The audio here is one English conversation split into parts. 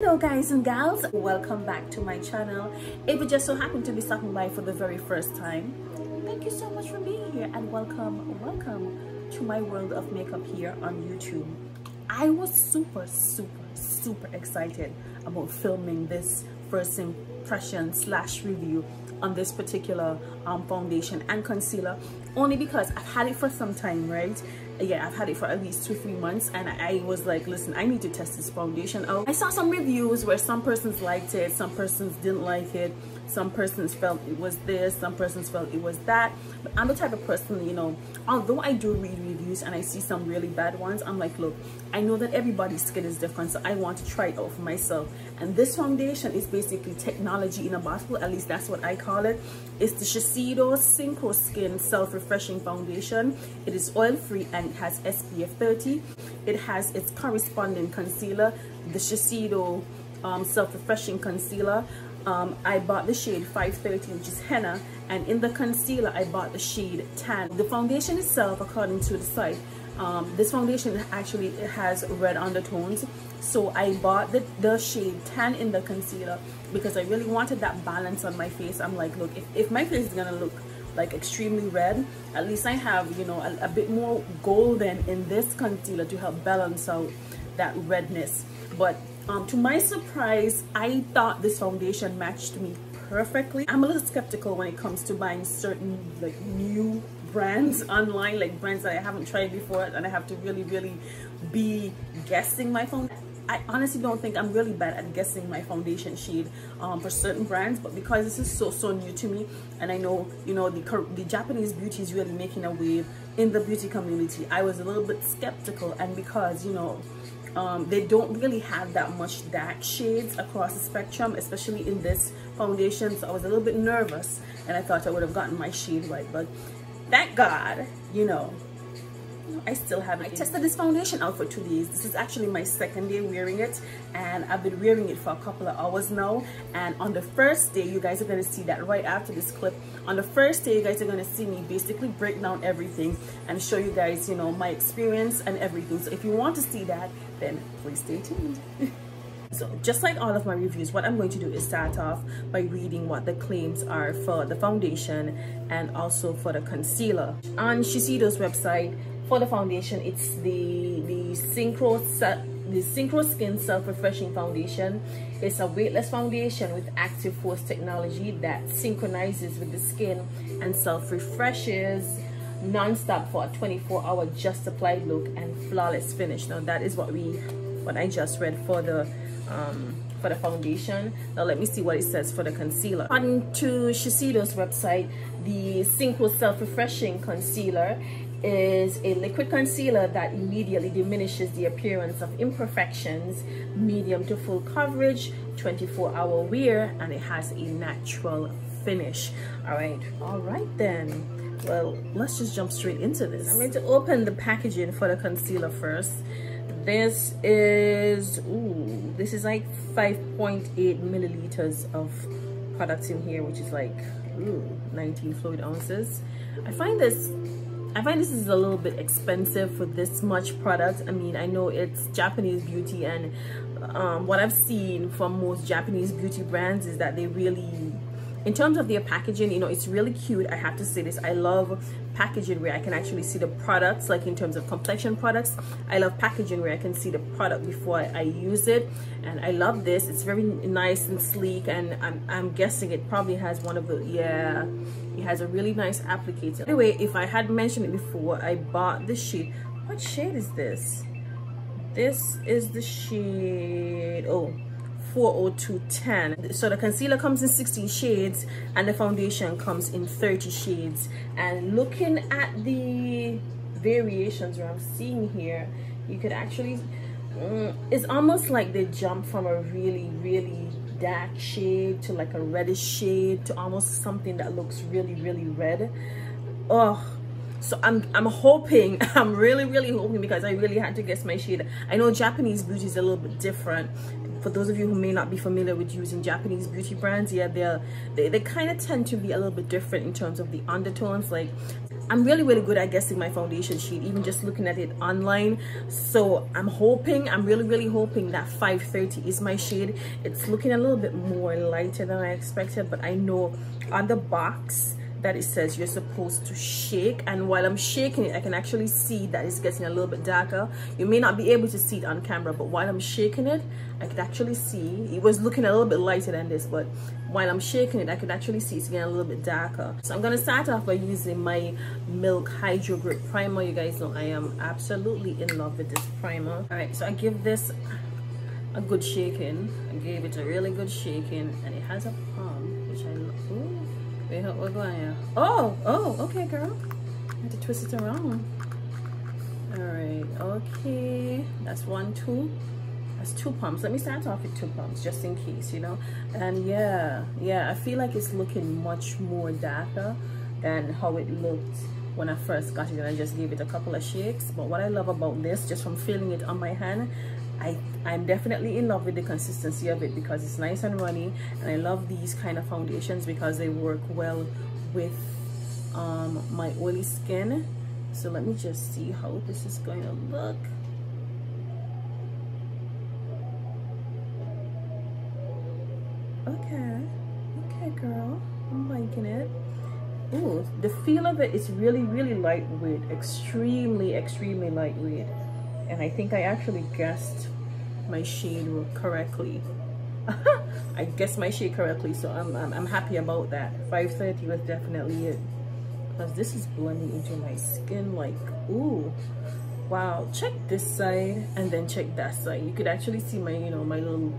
Hello guys and gals, welcome back to my channel. If you just so happen to be stopping by for the very first time, thank you so much for being here and welcome, welcome to my world of makeup here on YouTube. I was super, super, super excited about filming this first impression slash review on this particular um, foundation and concealer only because I've had it for some time, right? Yeah i've had it for at least two three months and I, was like listen i need to test this foundation out. I saw some reviews where some persons liked it some persons didn't like it some persons felt it was this some persons felt it was that but i'm the type of person you know although i do read reviews and i see some really bad ones i'm like look i know that everybody's skin is different so i want to try it out for myself and this foundation is basically technology in a bottle at least that's what i call it it's the Shiseido Synchro Skin Self-Refreshing Foundation. It is oil-free and it has SPF 30. It has its corresponding concealer, the Shiseido um, Self-Refreshing Concealer. Um, I bought the shade 530 which is henna and in the concealer I bought the shade tan. The foundation itself according to the site um, this foundation actually has red undertones. So I bought the, the shade tan in the concealer because I really wanted that balance on my face. I'm like look if, if my face is gonna look like extremely red at least I have you know a, a bit more golden in this concealer to help balance out that redness. But um, to my surprise I thought this foundation matched me perfectly. I'm a little skeptical when it comes to buying certain like new brands online like brands that I haven't tried before and I have to really really be guessing my phone I honestly don't think I'm really bad at guessing my foundation shade um, for certain brands but because this is so so new to me and I know you know the, the Japanese beauty is really making a wave in the beauty community I was a little bit skeptical and because you know um, they don't really have that much dark shades across the spectrum especially in this foundation so I was a little bit nervous and I thought I would have gotten my shade right but thank God, you know, I still have it. I tested this foundation out for two days. This is actually my second day wearing it and I've been wearing it for a couple of hours now. And on the first day, you guys are going to see that right after this clip. On the first day, you guys are going to see me basically break down everything and show you guys, you know, my experience and everything. So if you want to see that, then please stay tuned. So just like all of my reviews, what I'm going to do is start off by reading what the claims are for the foundation and also for the concealer. On Shiseido's website, for the foundation, it's the, the Synchro the Synchro Skin Self-Refreshing Foundation. is a weightless foundation with active force technology that synchronizes with the skin and self-refreshes non-stop for a 24-hour just applied look and flawless finish. Now that is what we what I just read for the um, for the foundation. Now let me see what it says for the concealer. According to Shiseido's website, the Synchro Self-Refreshing Concealer is a liquid concealer that immediately diminishes the appearance of imperfections, medium to full coverage, 24 hour wear, and it has a natural finish. All right, all right then. Well, let's just jump straight into this. I'm going to open the packaging for the concealer first this is ooh this is like 5.8 milliliters of products in here which is like ooh, 19 fluid ounces i find this i find this is a little bit expensive for this much product. I mean i know it's japanese beauty and um, what i've seen from most japanese beauty brands is that they really in terms of their packaging you know it's really cute i have to say this. I love packaging where i can actually see the products like in terms of complexion products. I love packaging where i can see the product before i, use it. And i love this. It's very nice and sleek and I'm, I'm guessing it probably has one of the yeah it has a really nice applicator. Anyway if i had mentioned it before i bought this shade what shade is this? This is the shade oh 40210 so the concealer comes in 16 shades and the foundation comes in 30 shades. And looking at the variations where i'm seeing here you could actually mm, it's almost like they jump from a really really dark shade to like a reddish shade to almost something that looks really really red. Oh so i'm i'm hoping i'm really really hoping because i really had to guess my shade. I know japanese beauty is a little bit different for those of you who may not be familiar with using Japanese beauty brands, yeah, they're, they, they kind of tend to be a little bit different in terms of the undertones. Like I'm really really good at guessing my foundation shade even just looking at it online so I'm hoping I'm really really hoping that 530 is my shade it's looking a little bit more lighter than I expected but I know on the box that it says you're supposed to shake. And while I'm shaking it I can actually see that it's getting a little bit darker. You may not be able to see it on camera but while I'm shaking it I could actually see. It was looking a little bit lighter than this but while I'm shaking it I could actually see it's getting a little bit darker. So I'm gonna start off by using my milk hydro grip primer. You guys know I am absolutely in love with this primer. All right so I give this a good shaking. I gave it a really good shaking and it has a palm which I love. Wait, what going on? Oh, oh, okay, girl. I have to twist it around. All right, okay. That's one, two. That's two pumps. Let me start off with two pumps just in case, you know. And yeah, yeah, I feel like it's looking much more darker than how it looked when I first got it and I just gave it a couple of shakes. But what I love about this, just from feeling it on my hand, I, I'm definitely in love with the consistency of it because it's nice and runny and I love these kind of foundations because they work well with um, my oily skin. So let me just see how this is going to look. Okay, okay girl, I'm liking it. Ooh, the feel of it is really, really lightweight, extremely, extremely lightweight and I think I actually guessed my shade correctly. I guessed my shade correctly, so I'm, I'm, I'm happy about that. 530 was definitely it. Because this is blending into my skin like, ooh. Wow, check this side and then check that side. You could actually see my, you know, my little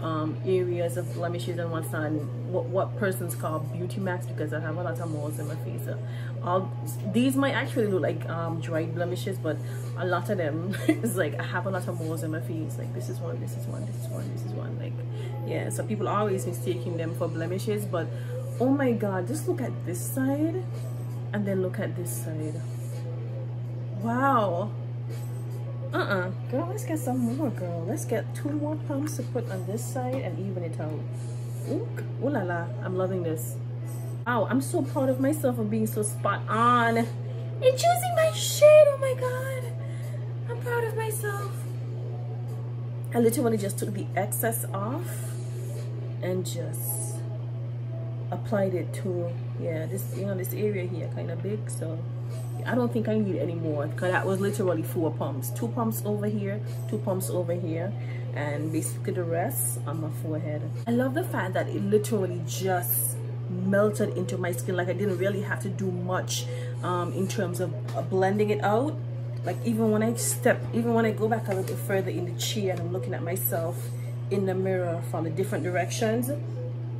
um, areas of blemishes and what's on what, what persons call beauty marks because I have a lot of moles in my face. So these might actually look like um, dried blemishes, but a lot of them is like I have a lot of moles in my face. Like this is one, this is one, this is one, this is one. Like yeah, so people are always mistaking them for blemishes, but oh my god, just look at this side and then look at this side. Wow uh-uh girl let's get some more girl let's get two more pumps to put on this side and even it out ooh, ooh la la i'm loving this wow i'm so proud of myself for being so spot on and choosing my shade oh my god proud of myself i literally just took the excess off and just applied it to yeah this you know this area here kind of big so I don't think I need any more because that was literally four pumps. Two pumps over here, two pumps over here, and basically the rest on my forehead. I love the fact that it literally just melted into my skin. Like I didn't really have to do much um, in terms of uh, blending it out. Like even when I step, even when I go back a little further in the chair and I'm looking at myself in the mirror from the different directions.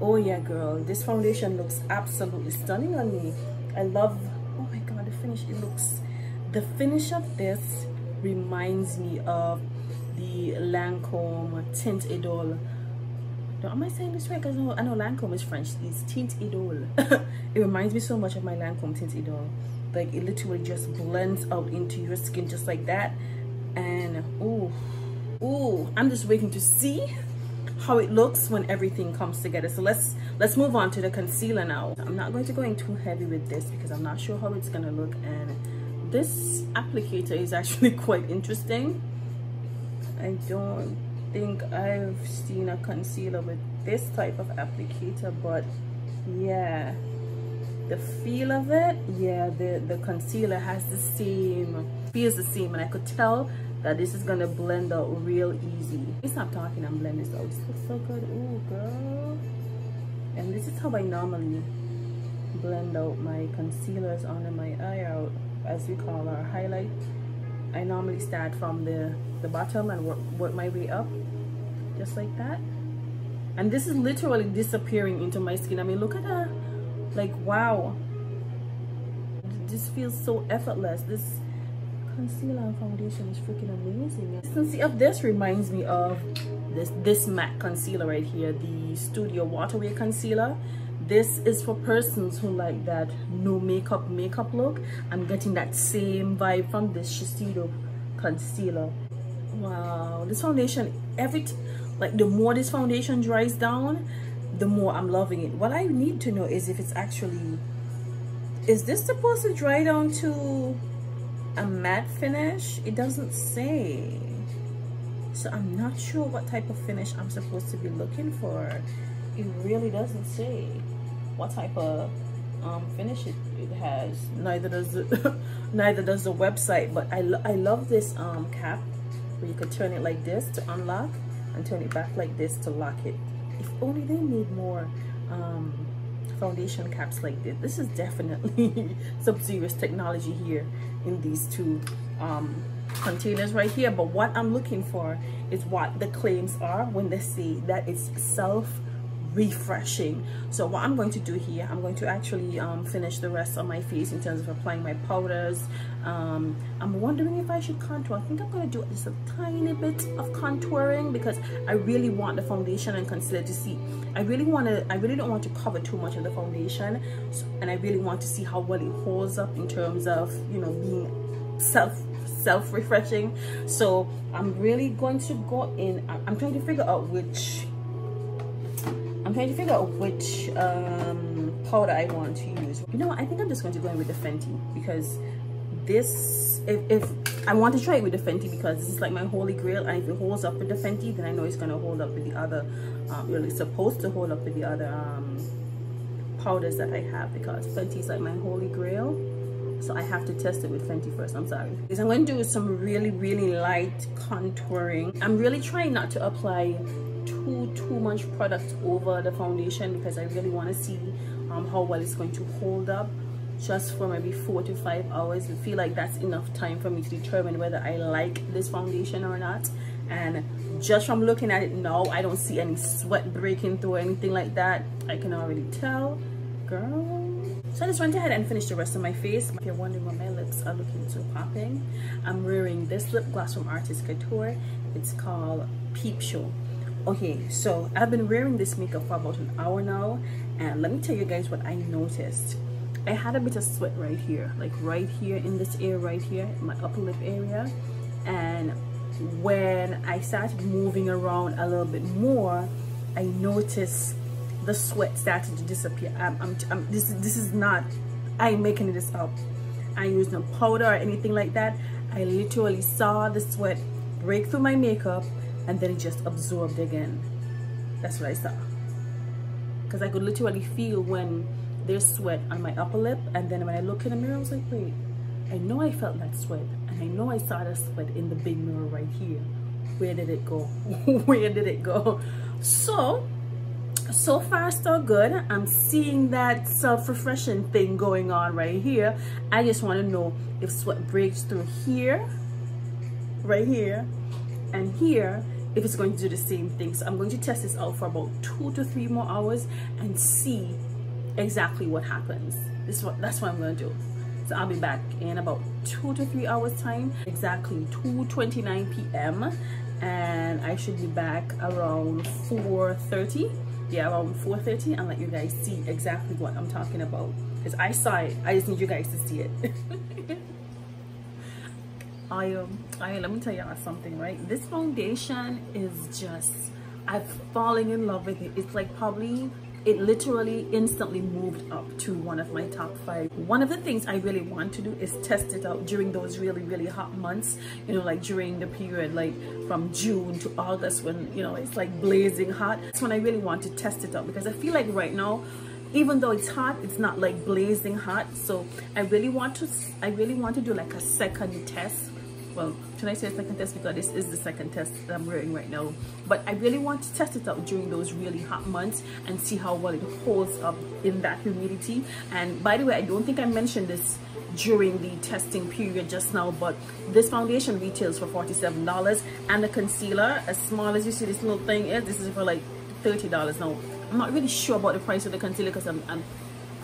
Oh yeah, girl, this foundation looks absolutely stunning on me. I love oh my God, the finish it looks the finish of this reminds me of the Lancome Teint Idole am I saying this right? Because I know, Lancome is French. It's Teint Idole. it reminds me so much of my Lancome Teint Idole. Like it literally just blends out into your skin just like that. And oh, oh, I'm just waiting to see how it looks when everything comes together. So let's let's move on to the concealer now. I'm not going to go in too heavy with this because i'm not sure how it's gonna look. And this applicator is actually quite interesting. I don't think i've seen a concealer with this type of applicator but yeah the feel of it yeah the the concealer has the same feels the same and i could tell that this is gonna blend out real easy. Stop talking and blend this out. This looks so good. Oh girl. And this is how i normally blend out my concealers under my eye out as we call our highlight. I normally start from the the bottom and work, work my way up just like that. And this is literally disappearing into my skin. I mean look at that like wow. This feels so effortless. This concealer and foundation is freaking amazing. Consistency of this reminds me of this this matte concealer right here the studio waterway concealer. This is for persons who like that no makeup makeup look. I'm getting that same vibe from this shiseido concealer. Wow this foundation every like the more this foundation dries down the more i'm loving it. What i need to know is if it's actually is this supposed to dry down to a matte finish? It doesn't say. So I'm not sure what type of finish I'm supposed to be looking for. It really doesn't say what type of um, finish it, it has. Neither does the neither does the website but I, lo I love this um, cap where you could turn it like this to unlock and turn it back like this to lock it if only they made more um, foundation caps like this this is definitely some serious technology here in these two um, containers right here. But what I'm looking for is what the claims are when they say that it's self refreshing. So what i'm going to do here i'm going to actually um, finish the rest of my face in terms of applying my powders. Um, i'm wondering if i should contour. I think i'm going to do just a tiny bit of contouring because i really want the foundation and concealer to see. I really want to i really don't want to cover too much of the foundation. So, and i really want to see how well it holds up in terms of you know being self self refreshing so i'm really going to go in i'm trying to figure out which I'm trying to figure out which um, powder I want to use. You know, I think I'm just going to go in with the Fenty because this, if, if I want to try it with the Fenty because this is like my holy grail and if it holds up with the Fenty, then I know it's going to hold up with the other, um, it's supposed to hold up with the other um, powders that I have because Fenty is like my holy grail. So I have to test it with Fenty first I'm sorry. Because I'm going to do some really really light contouring. I'm really trying not to apply too much product over the foundation because I really want to see um, how well it's going to hold up just for maybe four to five hours. I feel like that's enough time for me to determine whether I like this foundation or not. And just from looking at it now I don't see any sweat breaking through or anything like that. I can already tell. Girl. So I just went ahead and finished the rest of my face. If you're wondering why my lips are looking so popping, I'm wearing this lip gloss from Artist Couture. It's called Peep Show okay so i've been wearing this makeup for about an hour now and let me tell you guys what i noticed. I had a bit of sweat right here like right here in this area right here my upper lip area. And when i started moving around a little bit more i noticed the sweat started to disappear. I'm, I'm, I'm this this is not i'm making this up. I used no powder or anything like that. I literally saw the sweat break through my makeup and then it just absorbed again. That's what I saw. Because I could literally feel when there's sweat on my upper lip and then when I look in the mirror I was like wait I know I felt that sweat and I know I saw the sweat in the big mirror right here. Where did it go? Where did it go? So so far so good. I'm seeing that self-refreshing thing going on right here. I just want to know if sweat breaks through here right here and here if it's going to do the same thing. So i'm going to test this out for about two to three more hours and see exactly what happens. This is what that's what i'm going to do. So i'll be back in about two to three hours time exactly 2:29 p.m and i should be back around 4:30. yeah around 4:30 and let you guys see exactly what i'm talking about. Because i saw it i just need you guys to see it I um I let me tell y'all something right? This foundation is just I've fallen in love with it. It's like probably it literally instantly moved up to one of my top five. One of the things I really want to do is test it out during those really really hot months you know like during the period like from June to August when you know it's like blazing hot. That's when I really want to test it out because I feel like right now even though it's hot it's not like blazing hot. So i really want to i really want to do like a second test well should I say second test? Because this is the second test that I'm wearing right now. But I really want to test it out during those really hot months and see how well it holds up in that humidity. And by the way I don't think I mentioned this during the testing period just now but this foundation retails for $47 and the concealer as small as you see this little thing is this is for like $30 now I'm not really sure about the price of the concealer because I'm, I'm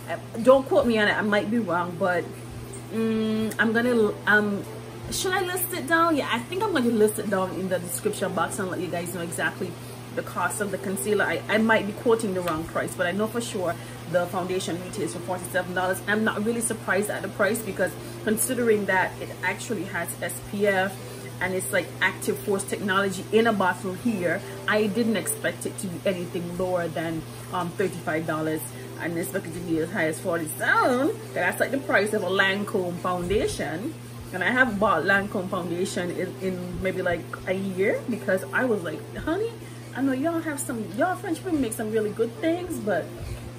I, don't quote me on it I might be wrong but mm, I'm gonna um should I list it down? Yeah, I think I'm going to list it down in the description box and let you guys know exactly the cost of the concealer. I, I might be quoting the wrong price, but I know for sure the foundation retails for $47. I'm not really surprised at the price because considering that it actually has SPF and it's like active force technology in a bottle here, I didn't expect it to be anything lower than um, $35 and this bucket to be as high as 47 that's like the price of a Lancome foundation and I have bought Lancome foundation in, in maybe like a year because I was like honey I know y'all have some y'all French women make some really good things but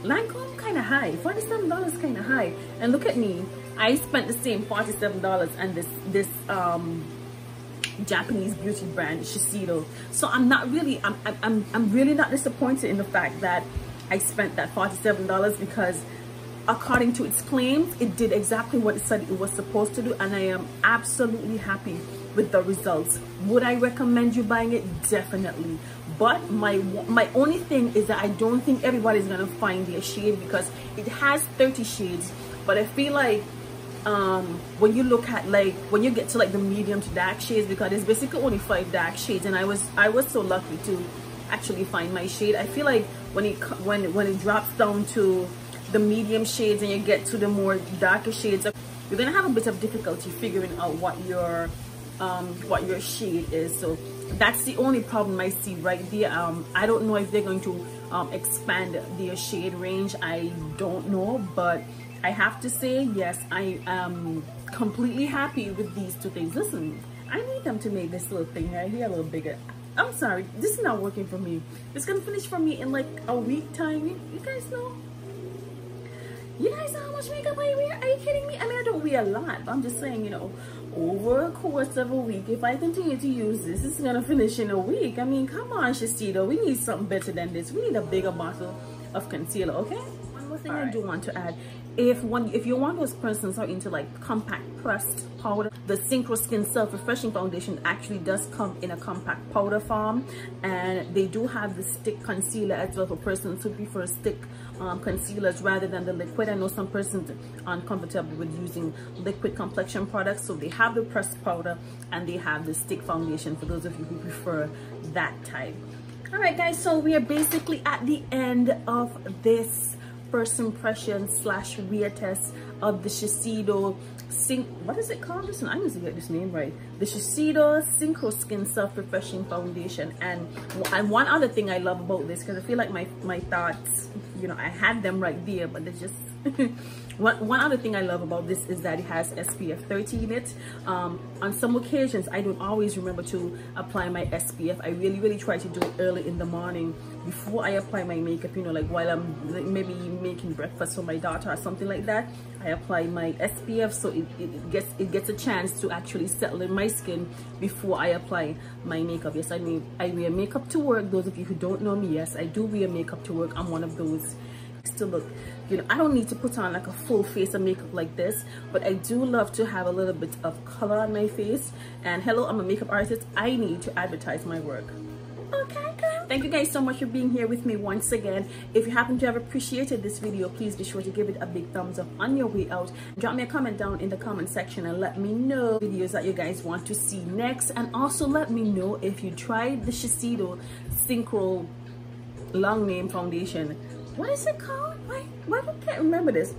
Lancome kind of high. $47 kind of high. And look at me. I spent the same $47 and this this um Japanese beauty brand Shiseido. So I'm not really I'm, I'm, I'm really not disappointed in the fact that I spent that $47 because according to its claims it did exactly what it said it was supposed to do and I am absolutely happy with the results. Would I recommend you buying it? Definitely. But my my only thing is that I don't think everybody's gonna find their shade because it has 30 shades. But I feel like um, when you look at like when you get to like the medium to dark shades because there's basically only five dark shades and I was I was so lucky to actually find my shade. I feel like when it when when it drops down to the medium shades and you get to the more darker shades you're gonna have a bit of difficulty figuring out what your um, what your shade is. So that's the only problem I see right there. Um, I don't know if they're going to um, expand their shade range. I don't know but I have to say yes I am completely happy with these two things. Listen I need them to make this little thing right here a little bigger. I'm sorry this is not working for me. It's gonna finish for me in like a week time. You, you guys know you guys know how much makeup I wear? Are you kidding me? I mean, I don't wear a lot, but I'm just saying, you know, over a course of a week, if I continue to use this, it's gonna finish in a week. I mean, come on, Shiseido, we need something better than this. We need a bigger bottle of concealer, okay? One more thing I do want to add if one if you're one of those persons who are into like compact pressed powder the synchro skin self refreshing foundation actually does come in a compact powder form and they do have the stick concealer as well for persons who prefer a stick um, concealers rather than the liquid. I know some persons uncomfortable with using liquid complexion products so they have the pressed powder and they have the stick foundation for those of you who prefer that type. All right guys so we are basically at the end of this first impression slash rear test of the Shiseido Sync, what is it called? Listen, I need to get this name right. The Shiseido Synchro Skin Self Refreshing Foundation. And, and one other thing I love about this, because I feel like my, my thoughts, you know, I had them right there, but they're just one, one other thing I love about this is that it has SPF 30 in it. Um, on some occasions, I don't always remember to apply my SPF. I really, really try to do it early in the morning before I apply my makeup, you know, like while I'm maybe making breakfast for my daughter or something like that. I apply my SPF so it, it gets it gets a chance to actually settle in my skin before I apply my makeup. Yes, I mean I wear makeup to work. Those of you who don't know me, yes, I do wear makeup to work. I'm one of those to look you know i don't need to put on like a full face of makeup like this but i do love to have a little bit of color on my face and hello i'm a makeup artist i need to advertise my work okay girl. Thank you guys so much for being here with me once again if you happen to have appreciated this video please be sure to give it a big thumbs up on your way out drop me a comment down in the comment section and let me know videos that you guys want to see next and also let me know if you tried the Shiseido Synchro long name foundation what is it called? Why, why I can't remember this?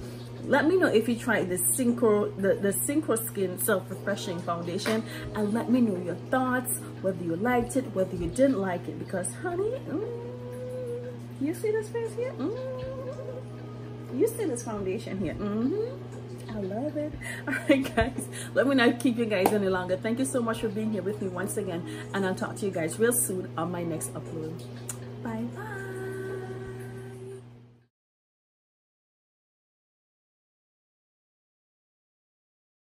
Let me know if you tried the Synchro, the, the Synchro Skin Self-Refreshing Foundation and let me know your thoughts, whether you liked it, whether you didn't like it because honey, mm, you see this face here? Mm, you see this foundation here? Mm -hmm. I love it. All right, guys. Let me not keep you guys any longer. Thank you so much for being here with me once again. And I'll talk to you guys real soon on my next upload. Bye-bye.